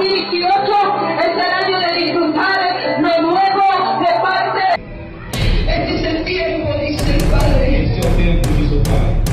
2018 el salario de ningún padre, lo nuevo de parte. Este es el tiempo, dice el Padre. Este es el tiempo, dice el Padre.